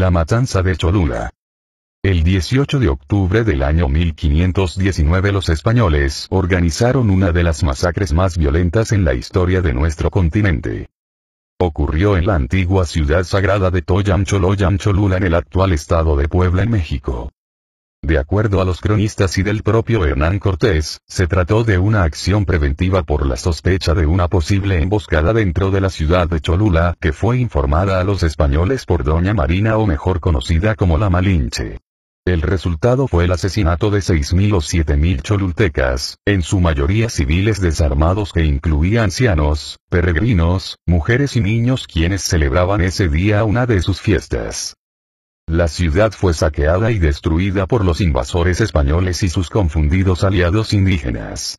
La matanza de Cholula. El 18 de octubre del año 1519 los españoles organizaron una de las masacres más violentas en la historia de nuestro continente. Ocurrió en la antigua ciudad sagrada de Toyamcholoyam Cholula en el actual estado de Puebla en México. De acuerdo a los cronistas y del propio Hernán Cortés, se trató de una acción preventiva por la sospecha de una posible emboscada dentro de la ciudad de Cholula que fue informada a los españoles por Doña Marina o mejor conocida como la Malinche. El resultado fue el asesinato de 6.000 o 7.000 cholultecas, en su mayoría civiles desarmados que incluía ancianos, peregrinos, mujeres y niños quienes celebraban ese día una de sus fiestas. La ciudad fue saqueada y destruida por los invasores españoles y sus confundidos aliados indígenas.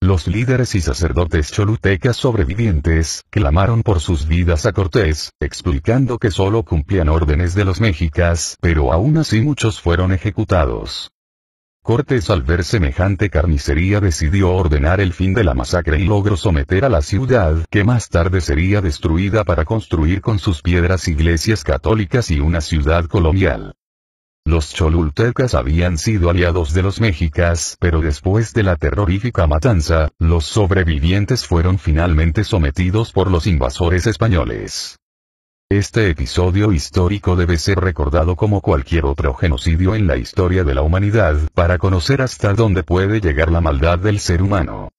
Los líderes y sacerdotes cholutecas sobrevivientes clamaron por sus vidas a Cortés, explicando que solo cumplían órdenes de los mexicas, pero aún así muchos fueron ejecutados. Cortés al ver semejante carnicería decidió ordenar el fin de la masacre y logró someter a la ciudad que más tarde sería destruida para construir con sus piedras iglesias católicas y una ciudad colonial. Los cholultecas habían sido aliados de los mexicas, pero después de la terrorífica matanza, los sobrevivientes fueron finalmente sometidos por los invasores españoles. Este episodio histórico debe ser recordado como cualquier otro genocidio en la historia de la humanidad, para conocer hasta dónde puede llegar la maldad del ser humano.